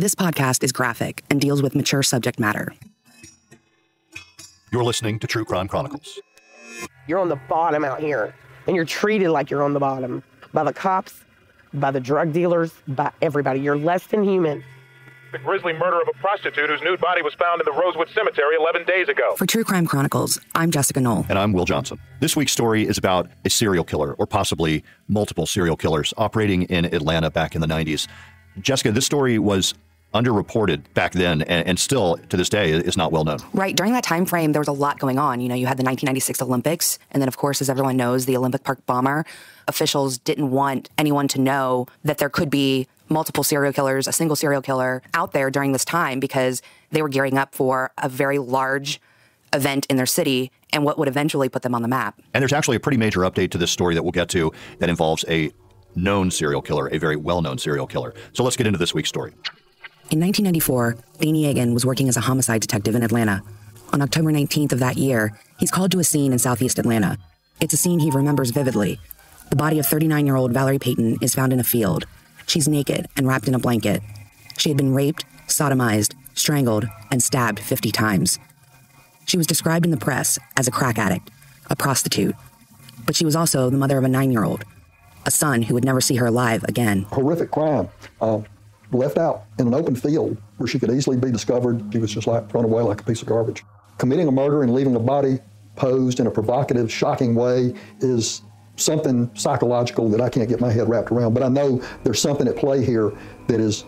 This podcast is graphic and deals with mature subject matter. You're listening to True Crime Chronicles. You're on the bottom out here, and you're treated like you're on the bottom by the cops, by the drug dealers, by everybody. You're less than human. The grisly murder of a prostitute whose nude body was found in the Rosewood Cemetery 11 days ago. For True Crime Chronicles, I'm Jessica Knoll. And I'm Will Johnson. This week's story is about a serial killer, or possibly multiple serial killers, operating in Atlanta back in the 90s. Jessica, this story was underreported back then and, and, still to this day is not well known. Right. During that time frame, there was a lot going on. You know, you had the 1996 Olympics, and then, of course, as everyone knows, the Olympic Park bomber. Officials didn't want anyone to know that there could be multiple serial killers, a single serial killer out there during this time because they were gearing up for a very large event in their city and what would eventually put them on the map. And there's actually a pretty major update to this story that we'll get to that involves a known serial killer, a very well known serial killer. So let's get into this week's story. In 1994, Danny Agan was working as a homicide detective in Atlanta. On October 19th of that year, he's called to a scene in southeast Atlanta. It's a scene he remembers vividly. The body of 39 year old Valerie Payton is found in a field. She's naked and wrapped in a blanket. She had been raped, sodomized, strangled, and stabbed 50 times. She was described in the press as a crack addict, a prostitute, but she was also the mother of a nine year old, a son who would never see her alive again. Horrific crime. Uh, left out in an open field where she could easily be discovered. She was just like thrown away like a piece of garbage. Committing a murder and leaving a body posed in a provocative, shocking way is something psychological that I can't get my head wrapped around. But I know there's something at play here that is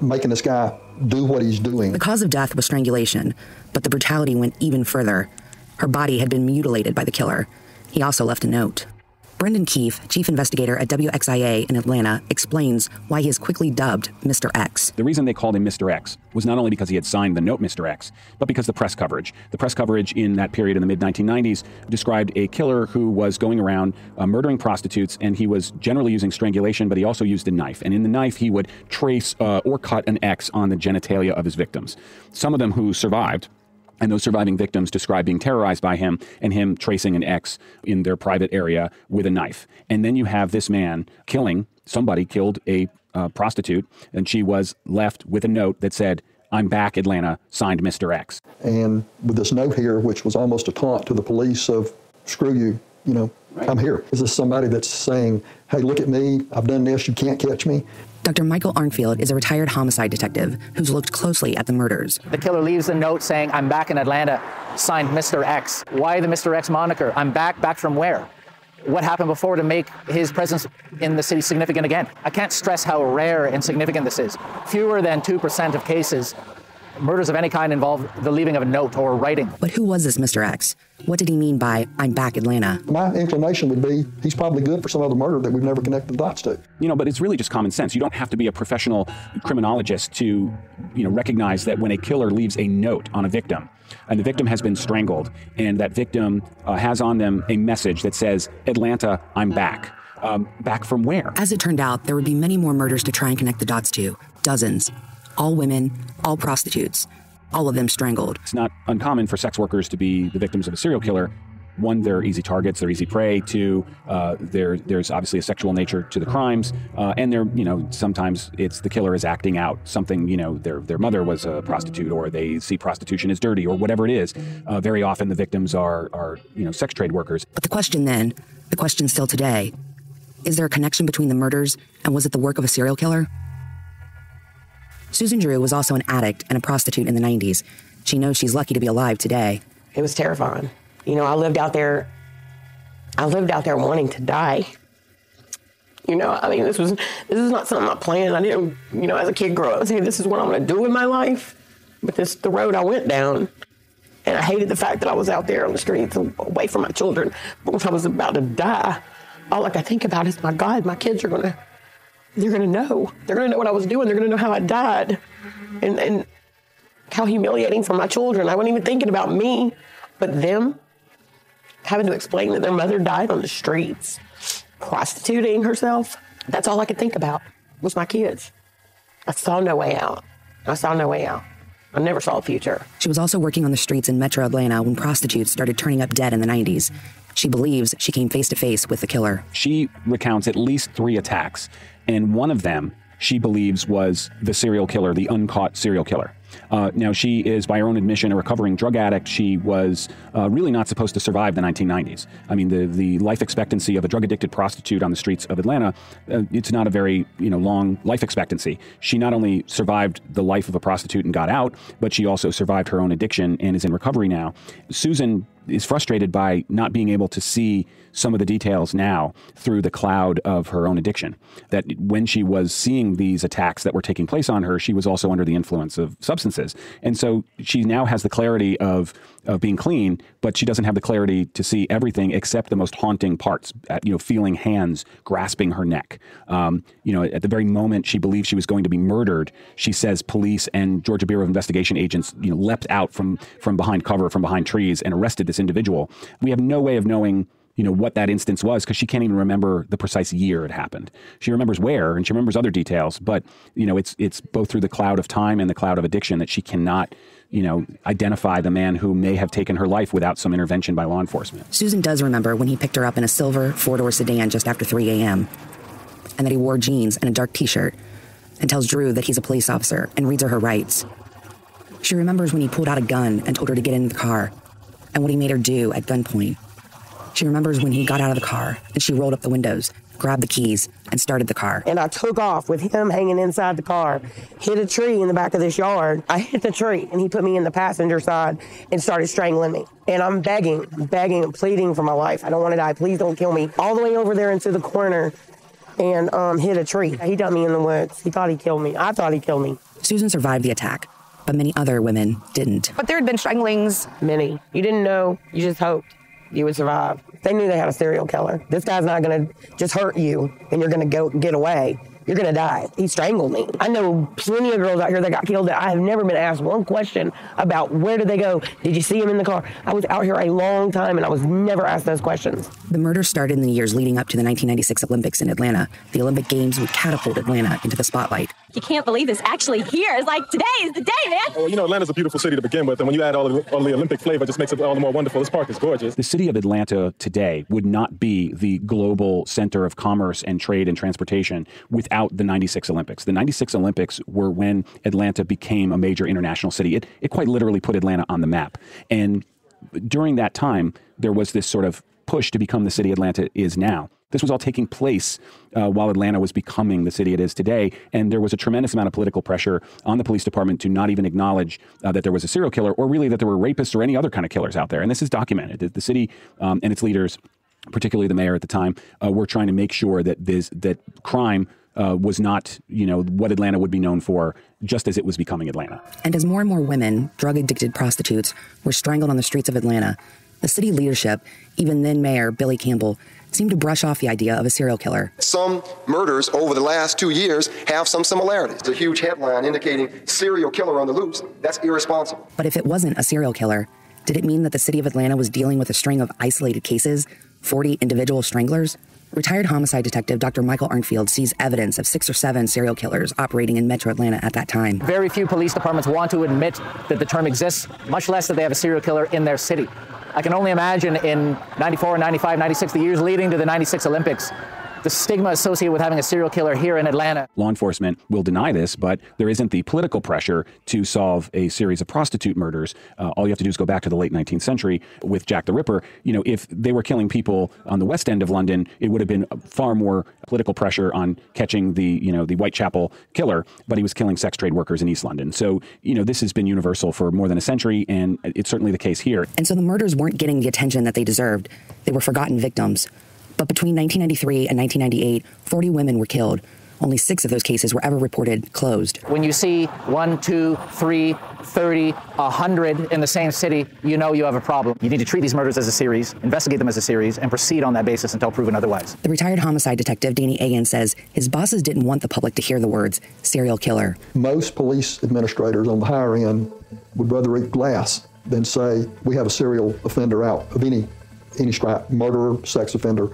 making this guy do what he's doing. The cause of death was strangulation, but the brutality went even further. Her body had been mutilated by the killer. He also left a note. Brendan Keefe, chief investigator at WXIA in Atlanta, explains why he is quickly dubbed Mr. X. The reason they called him Mr. X was not only because he had signed the note Mr. X, but because the press coverage. The press coverage in that period in the mid 1990s described a killer who was going around uh, murdering prostitutes, and he was generally using strangulation, but he also used a knife. And in the knife, he would trace uh, or cut an X on the genitalia of his victims. Some of them who survived and those surviving victims describe being terrorized by him and him tracing an X in their private area with a knife. And then you have this man killing somebody, killed a uh, prostitute, and she was left with a note that said, I'm back, Atlanta, signed Mr. X. And with this note here, which was almost a taunt to the police of, screw you, you know, right. I'm here. Is this somebody that's saying, hey, look at me, I've done this, you can't catch me? Dr. Michael Arntfield is a retired homicide detective who's looked closely at the murders. The killer leaves a note saying, I'm back in Atlanta, signed Mr. X. Why the Mr. X moniker? I'm back, back from where? What happened before to make his presence in the city significant again? I can't stress how rare and significant this is. Fewer than 2% of cases murders of any kind involve the leaving of a note or writing. But who was this Mr. X? What did he mean by I'm back Atlanta? My inclination would be he's probably good for some other murder that we've never connected the dots to. You know, but it's really just common sense. You don't have to be a professional criminologist to, you know, recognize that when a killer leaves a note on a victim, and the victim has been strangled, and that victim uh, has on them a message that says, Atlanta, I'm back. Um, back from where? As it turned out, there would be many more murders to try and connect the dots to. Dozens all women, all prostitutes, all of them strangled. It's not uncommon for sex workers to be the victims of a serial killer. One, they're easy targets, they're easy prey. Two, uh, there's obviously a sexual nature to the crimes, uh, and they're, you know, sometimes it's the killer is acting out something, you know, their their mother was a prostitute, or they see prostitution as dirty, or whatever it is. Uh, very often, the victims are are you know sex trade workers. But the question then, the question still today, is there a connection between the murders and was it the work of a serial killer? Susan Drew was also an addict and a prostitute in the 90s. She knows she's lucky to be alive today. It was terrifying. You know, I lived out there, I lived out there wanting to die. You know, I mean, this was this is not something I planned. I didn't, you know, as a kid grow up saying this is what I'm going to do in my life. But this the road I went down, and I hated the fact that I was out there on the streets away from my children. Once I was about to die, all I could think about is, my God, my kids are going to they're going to know. They're going to know what I was doing. They're going to know how I died. And, and how humiliating for my children. I wasn't even thinking about me, but them having to explain that their mother died on the streets, prostituting herself. That's all I could think about was my kids. I saw no way out. I saw no way out. I never saw a future. She was also working on the streets in metro Atlanta when prostitutes started turning up dead in the 90s. She believes she came face to face with the killer. She recounts at least three attacks and one of them she believes was the serial killer, the uncaught serial killer. Uh, now, she is, by her own admission, a recovering drug addict. She was uh, really not supposed to survive the 1990s. I mean, the, the life expectancy of a drug addicted prostitute on the streets of Atlanta, uh, it's not a very you know long life expectancy. She not only survived the life of a prostitute and got out, but she also survived her own addiction and is in recovery now. Susan is frustrated by not being able to see some of the details now through the cloud of her own addiction. That when she was seeing these attacks that were taking place on her, she was also under the influence of And so she now has the clarity of, of being clean, but she doesn't have the clarity to see everything except the most haunting parts, at, you know, feeling hands grasping her neck. Um, you know, at the very moment she believed she was going to be murdered, she says police and Georgia Bureau of Investigation agents, you know, leapt out from, from behind cover, from behind trees and arrested this individual. We have no way of knowing you know what that instance was because she can't even remember the precise year it happened. She remembers where and she remembers other details, but you know it's it's both through the cloud of time and the cloud of addiction that she cannot you know identify the man who may have taken her life without some intervention by law enforcement. Susan does remember when he picked her up in a silver four-door sedan just after 3 a.m. and that he wore jeans and a dark t-shirt and tells Drew that he's a police officer and reads her her rights. She remembers when he pulled out a gun and told her to get in the car and what he made her do at gunpoint. She remembers when he got out of the car and she rolled up the windows, grabbed the keys, and started the car. And I took off with him hanging inside the car, hit a tree in the back of this yard. I hit the tree and he put me in the passenger side and started strangling me. And I'm begging, begging, pleading for my life. I don't want to die. Please don't kill me. All the way over there into the corner and um, hit a tree. He dumped me in the woods. He thought he killed me. I thought he killed me. Susan survived the attack, but many other women didn't. But there had been stranglings. Many. You didn't know. You just hoped you would survive. They knew they had a serial killer. This guy's not going to just hurt you and you're going to go get away. You're going to die. He strangled me. I know plenty of girls out here that got killed that I have never been asked one question about where did they go? Did you see him in the car? I was out here a long time and I was never asked those questions. The murder started in the years leading up to the 1996 Olympics in Atlanta. The Olympic Games would catapult Atlanta into the spotlight. You can't believe it's actually here. It's like today is the day, man. Well, you know, Atlanta's a beautiful city to begin with, and when you add all, of, all the Olympic flavor, it just makes it all the more wonderful. This park is gorgeous. The city of Atlanta today would not be the global center of commerce and trade and transportation without the 96 Olympics. The 96 Olympics were when Atlanta became a major international city. It, it quite literally put Atlanta on the map. And during that time, there was this sort of push to become the city Atlanta is now. This was all taking place uh, while Atlanta was becoming the city it is today. And there was a tremendous amount of political pressure on the police department to not even acknowledge uh, that there was a serial killer or really that there were rapists or any other kind of killers out there. And this is documented. The, the city um, and its leaders, particularly the mayor at the time, uh, were trying to make sure that this, that crime uh, was not, you know, what Atlanta would be known for, just as it was becoming Atlanta. And as more and more women, drug addicted prostitutes, were strangled on the streets of Atlanta, the city leadership, even then Mayor Billy Campbell, seemed to brush off the idea of a serial killer. Some murders over the last two years have some similarities. It's a huge headline indicating serial killer on the loose. That's irresponsible. But if it wasn't a serial killer, did it mean that the city of Atlanta was dealing with a string of isolated cases, 40 individual stranglers? Retired homicide detective Dr. Michael Arntfield sees evidence of six or seven serial killers operating in metro Atlanta at that time. Very few police departments want to admit that the term exists, much less that they have a serial killer in their city. I can only imagine in 94, 95, 96, the years leading to the 96 Olympics, the stigma associated with having a serial killer here in Atlanta. Law enforcement will deny this, but there isn't the political pressure to solve a series of prostitute murders. Uh, all you have to do is go back to the late 19th century with Jack the Ripper. You know, if they were killing people on the west end of London, it would have been far more political pressure on catching the, you know, the Whitechapel killer, but he was killing sex trade workers in East London. So, you know, this has been universal for more than a century, and it's certainly the case here. And so the murders weren't getting the attention that they deserved. They were forgotten victims. But between 1993 and 1998, 40 women were killed. Only six of those cases were ever reported closed. When you see one, two, three, 30, 100 in the same city, you know you have a problem. You need to treat these murders as a series, investigate them as a series, and proceed on that basis until proven otherwise. The retired homicide detective, Danny Agan, says his bosses didn't want the public to hear the words serial killer. Most police administrators on the higher end would rather eat glass than say, we have a serial offender out of any any stripe, murderer, sex offender.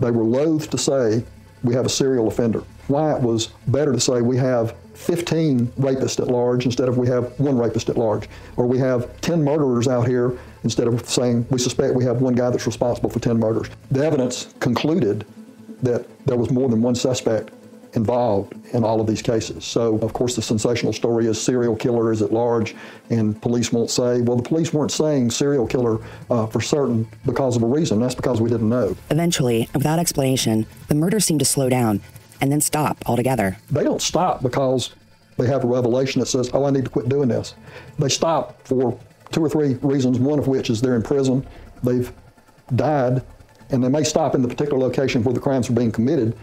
They were loath to say we have a serial offender. Why it was better to say we have 15 rapists at large instead of we have one rapist at large, or we have 10 murderers out here instead of saying we suspect we have one guy that's responsible for 10 murders. The evidence concluded that there was more than one suspect involved in all of these cases. So, of course, the sensational story is serial killer is at large, and police won't say, well, the police weren't saying serial killer uh, for certain because of a reason. That's because we didn't know. Eventually, without explanation, the murders seem to slow down and then stop altogether. They don't stop because they have a revelation that says, oh, I need to quit doing this. They stop for two or three reasons, one of which is they're in prison, they've died, and they may stop in the particular location where the crimes are being committed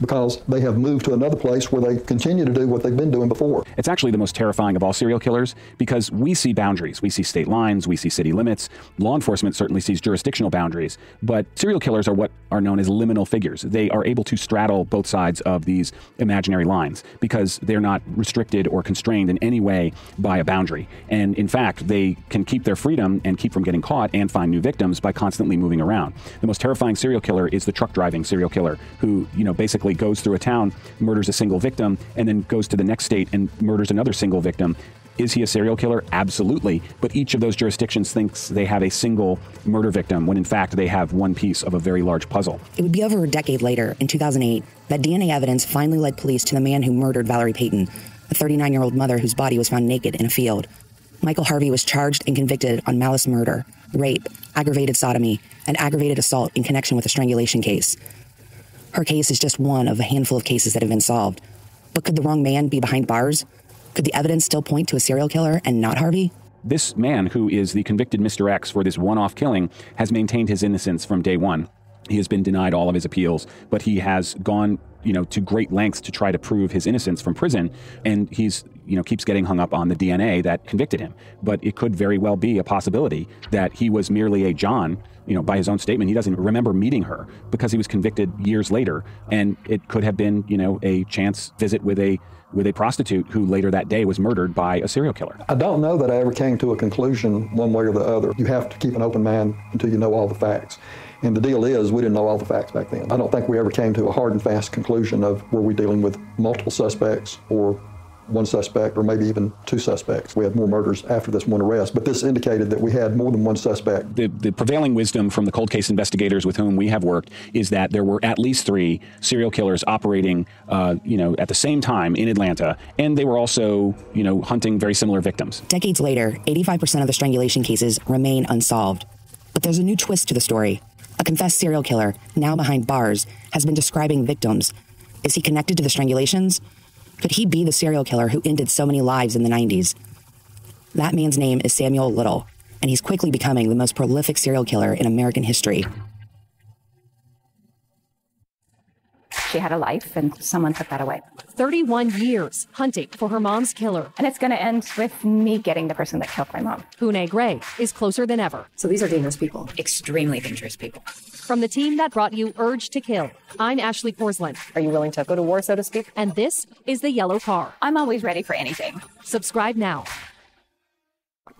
because they have moved to another place where they continue to do what they've been doing before. It's actually the most terrifying of all serial killers because we see boundaries. We see state lines, we see city limits. Law enforcement certainly sees jurisdictional boundaries, but serial killers are what are known as liminal figures. They are able to straddle both sides of these imaginary lines because they're not restricted or constrained in any way by a boundary. And in fact, they can keep their freedom and keep from getting caught and find new victims by constantly moving around. The most terrifying serial killer is the truck driving serial killer who, you know, basically goes through a town, murders a single victim, and then goes to the next state and murders another single victim. Is he a serial killer? Absolutely. But each of those jurisdictions thinks they have a single murder victim when in fact they have one piece of a very large puzzle. It would be over a decade later, in 2008, that DNA evidence finally led police to the man who murdered Valerie Payton, a 39 year old mother whose body was found naked in a field. Michael Harvey was charged and convicted on malice murder, rape, aggravated sodomy, and aggravated assault in connection with a strangulation case. Her case is just one of a handful of cases that have been solved. But could the wrong man be behind bars? Could the evidence still point to a serial killer and not Harvey? This man, who is the convicted Mr. X for this one off killing, has maintained his innocence from day one. He has been denied all of his appeals, but he has gone, you know, to great lengths to try to prove his innocence from prison, and he's, you know, keeps getting hung up on the DNA that convicted him. But it could very well be a possibility that he was merely a John you know, by his own statement, he doesn't remember meeting her because he was convicted years later, and it could have been, you know, a chance visit with a with a prostitute who later that day was murdered by a serial killer. I don't know that I ever came to a conclusion one way or the other. You have to keep an open mind until you know all the facts. And the deal is, we didn't know all the facts back then. I don't think we ever came to a hard and fast conclusion of were we dealing with multiple suspects or one suspect or maybe even two suspects. We had more murders after this one arrest, but this indicated that we had more than one suspect. The, the prevailing wisdom from the cold case investigators with whom we have worked is that there were at least three serial killers operating, uh, you know, at the same time in Atlanta, and they were also, you know, hunting very similar victims. Decades later, 85% of the strangulation cases remain unsolved. But there's a new twist to the story. A confessed serial killer, now behind bars, has been describing victims. Is he connected to the strangulations? Could he be the serial killer who ended so many lives in the 90s? That man's name is Samuel Little, and he's quickly becoming the most prolific serial killer in American history. She had a life, and someone took that away. 31 years hunting for her mom's killer. And it's going to end with me getting the person that killed my mom. Pune Gray is closer than ever. So these are dangerous people. Extremely dangerous people. From the team that brought you Urge to Kill, I'm Ashley Porslin. Are you willing to go to war, so to speak? And this is The Yellow Car. I'm always ready for anything. Subscribe now.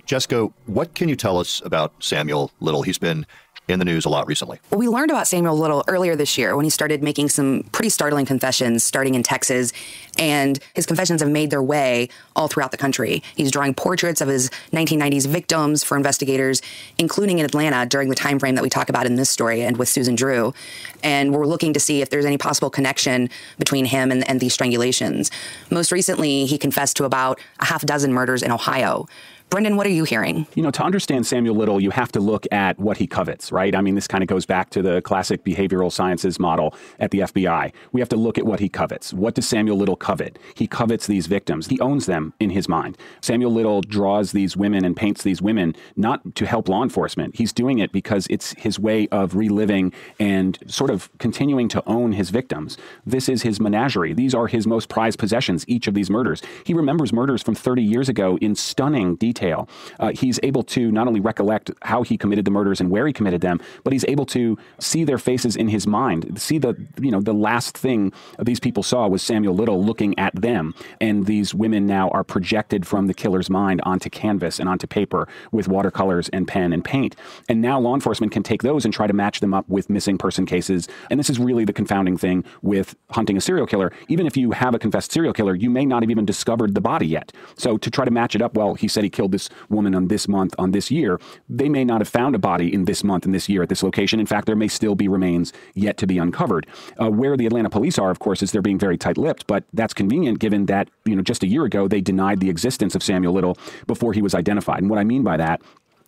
Jessica, what can you tell us about Samuel Little? He's been in the news a lot recently. Well, we learned about Samuel Little earlier this year when he started making some pretty startling confessions starting in Texas. And his confessions have made their way all throughout the country. He's drawing portraits of his 1990s victims for investigators, including in Atlanta during the time frame that we talk about in this story and with Susan Drew. And we're looking to see if there's any possible connection between him and, and these strangulations. Most recently, he confessed to about a half dozen murders in Ohio. Brendan, what are you hearing? You know, to understand Samuel Little, you have to look at what he covets, right? I mean, this kind of goes back to the classic behavioral sciences model at the FBI. We have to look at what he covets. What does Samuel Little covet? He covets these victims. He owns them in his mind. Samuel Little draws these women and paints these women not to help law enforcement. He's doing it because it's his way of reliving and sort of continuing to own his victims. This is his menagerie. These are his most prized possessions, each of these murders. He remembers murders from 30 years ago in stunning detail detail. Uh, he's able to not only recollect how he committed the murders and where he committed them, but he's able to see their faces in his mind. See the you know the last thing these people saw was Samuel Little looking at them, and these women now are projected from the killer's mind onto canvas and onto paper with watercolors and pen and paint. And now law enforcement can take those and try to match them up with missing person cases. And this is really the confounding thing with hunting a serial killer. Even if you have a confessed serial killer, you may not have even discovered the body yet. So to try to match it up, well, he said he killed killed this woman on this month, on this year. They may not have found a body in this month in this year at this location. In fact, there may still be remains yet to be uncovered. Uh, where the Atlanta police are, of course, is they're being very tight-lipped, but that's convenient given that you know just a year ago they denied the existence of Samuel Little before he was identified. And what I mean by that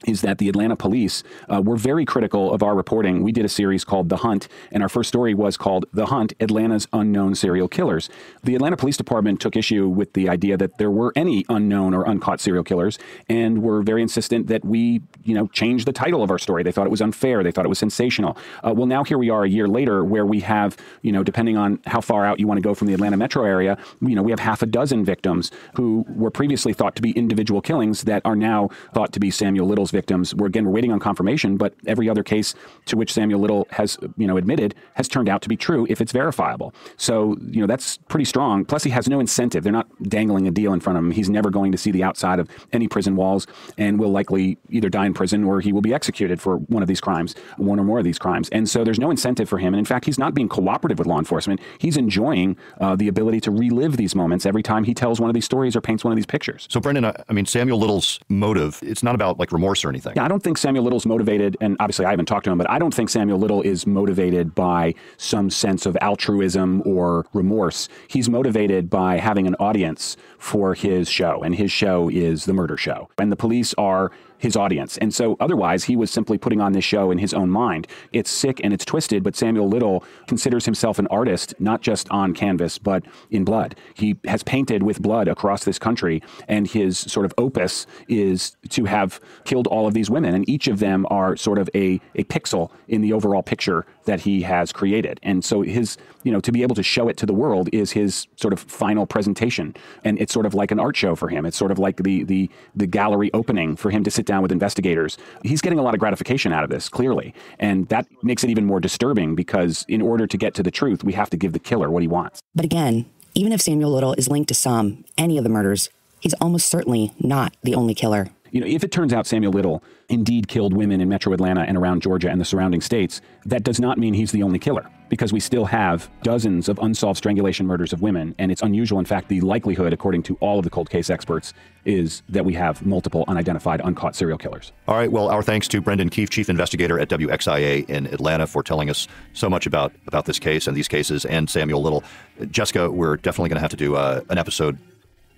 is that the Atlanta police uh, were very critical of our reporting. We did a series called The Hunt, and our first story was called The Hunt Atlanta's Unknown Serial Killers. The Atlanta Police Department took issue with the idea that there were any unknown or uncaught serial killers and were very insistent that we, you know, change the title of our story. They thought it was unfair, they thought it was sensational. Uh, well, now here we are a year later where we have, you know, depending on how far out you want to go from the Atlanta metro area, you know, we have half a dozen victims who were previously thought to be individual killings that are now thought to be Samuel Little's victims. We're again we're waiting on confirmation, but every other case to which Samuel Little has you know admitted has turned out to be true if it's verifiable. So you know that's pretty strong. Plus, he has no incentive. They're not dangling a deal in front of him. He's never going to see the outside of any prison walls, and will likely either die in prison or he will be executed for one of these crimes, one or more of these crimes. And so there's no incentive for him. And in fact, he's not being cooperative with law enforcement. He's enjoying uh, the ability to relive these moments every time he tells one of these stories or paints one of these pictures. So, Brendan, I, I mean, Samuel Little's motive, it's not about like remorse or anything. Yeah, I don't think Samuel Little's motivated, and obviously I haven't talked to him, but I don't think Samuel Little is motivated by some sense of altruism or remorse. He's motivated by having an audience for his show, and his show is The Murder Show. And the police are his audience. And so otherwise, he was simply putting on this show in his own mind. It's sick and it's twisted, but Samuel Little considers himself an artist, not just on canvas, but in blood. He has painted with blood across this country, and his sort of opus is to have killed all of these women. And each of them are sort of a, a pixel in the overall picture that he has created. And so his, you know, to be able to show it to the world is his sort of final presentation. And it's sort of like an art show for him. It's sort of like the the the gallery opening for him to sit down with investigators. He's getting a lot of gratification out of this, clearly. And that makes it even more disturbing because in order to get to the truth, we have to give the killer what he wants. But again, even if Samuel Little is linked to some, any of the murders, he's almost certainly not the only killer. You know, if it turns out Samuel Little indeed killed women in metro Atlanta and around Georgia and the surrounding states, that does not mean he's the only killer because we still have dozens of unsolved strangulation murders of women. And it's unusual. In fact, the likelihood, according to all of the cold case experts, is that we have multiple unidentified, uncaught serial killers. All right. Well, our thanks to Brendan Keefe, chief investigator at WXIA in Atlanta, for telling us so much about, about this case and these cases and Samuel Little. Jessica, we're definitely going to have to do uh, an episode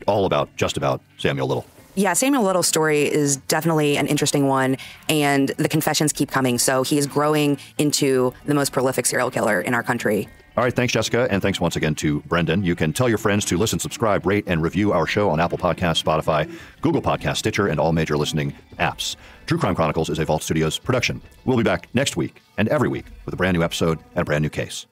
all about just about Samuel Little. Yeah, Samuel Little's story is definitely an interesting one, and the confessions keep coming. So he is growing into the most prolific serial killer in our country. All right, thanks, Jessica, and thanks once again to Brendan. You can tell your friends to listen, subscribe, rate, and review our show on Apple Podcasts, Spotify, Google Podcasts, Stitcher, and all major listening apps. True Crime Chronicles is a Vault Studios production. We'll be back next week and every week with a brand new episode and a brand new case.